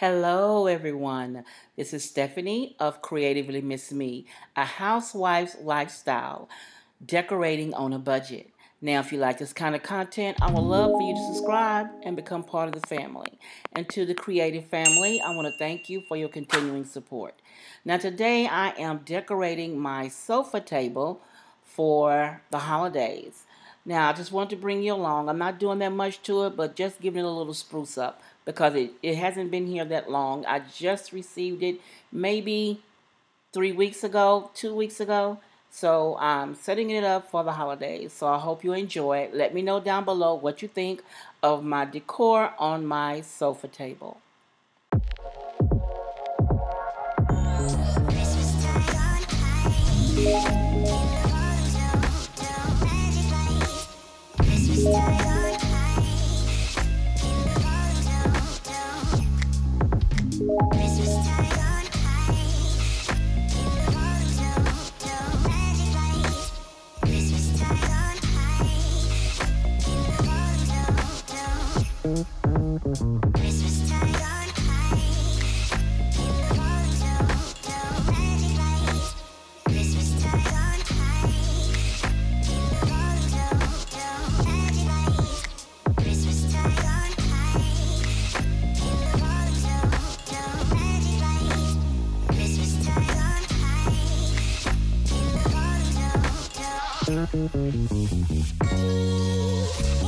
Hello, everyone. This is Stephanie of Creatively Ms. Me, a housewife's lifestyle, decorating on a budget. Now, if you like this kind of content, I would love for you to subscribe and become part of the family. And to the creative family, I want to thank you for your continuing support. Now, today I am decorating my sofa table for the holidays. Now, I just want to bring you along. I'm not doing that much to it, but just giving it a little spruce up because it, it hasn't been here that long. I just received it maybe three weeks ago, two weeks ago. So I'm setting it up for the holidays. So I hope you enjoy it. Let me know down below what you think of my decor on my sofa table. Thank you.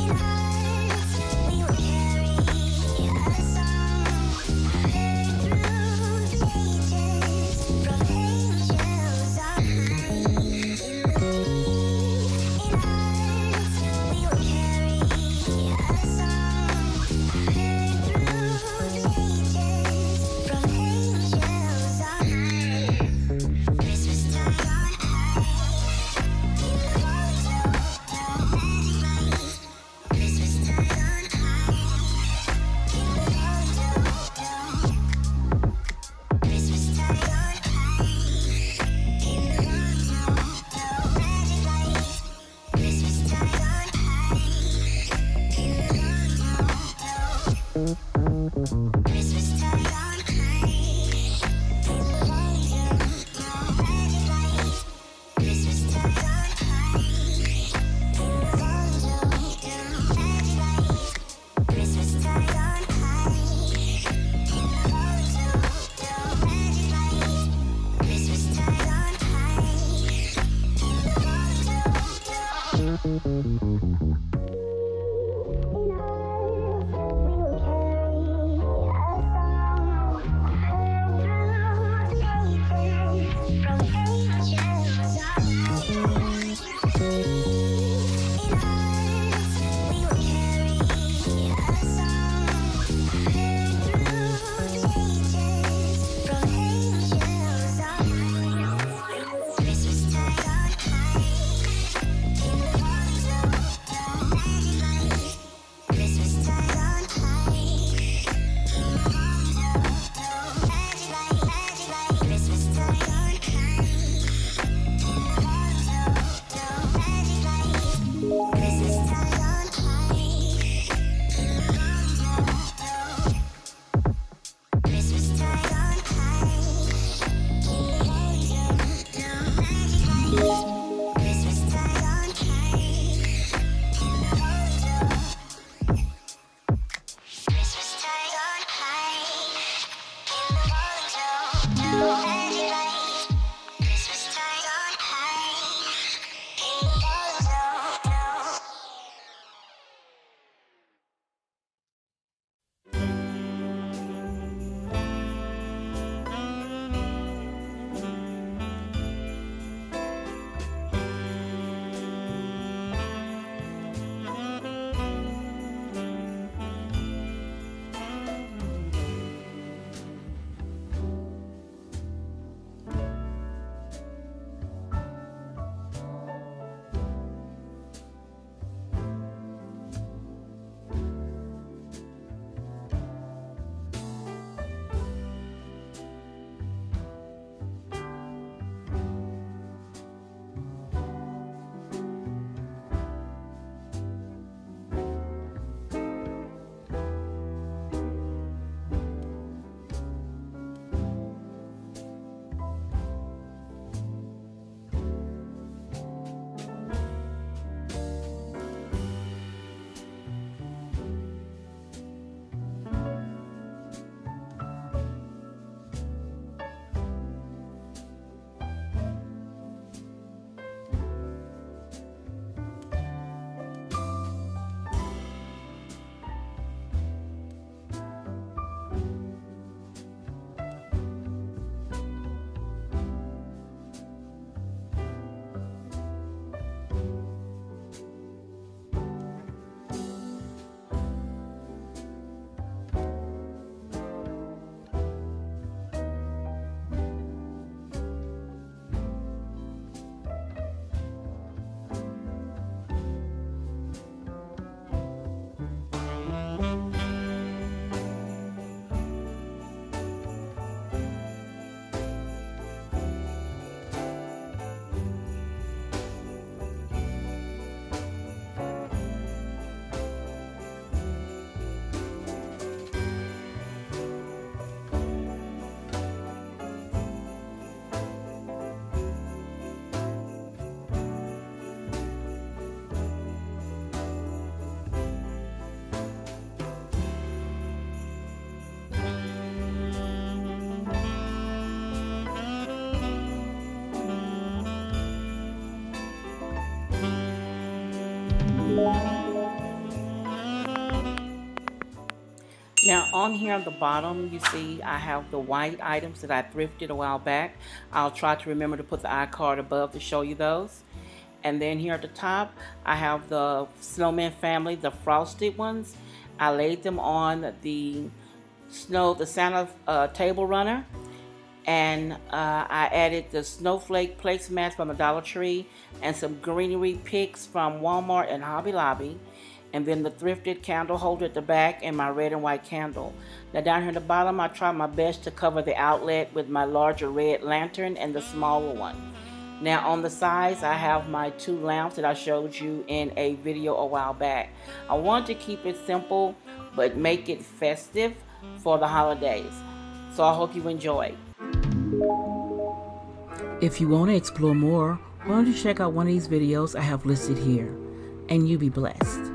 On here on the bottom, you see I have the white items that I thrifted a while back. I'll try to remember to put the iCard above to show you those. And then here at the top, I have the Snowman family, the frosted ones. I laid them on the snow, the Santa uh, table runner. And uh, I added the snowflake placemats from the Dollar Tree and some greenery picks from Walmart and Hobby Lobby. And then the thrifted candle holder at the back and my red and white candle. Now down here at the bottom, I tried my best to cover the outlet with my larger red lantern and the smaller one. Now on the sides, I have my two lamps that I showed you in a video a while back. I want to keep it simple, but make it festive for the holidays. So I hope you enjoy. If you want to explore more, why don't you check out one of these videos I have listed here, and you be blessed.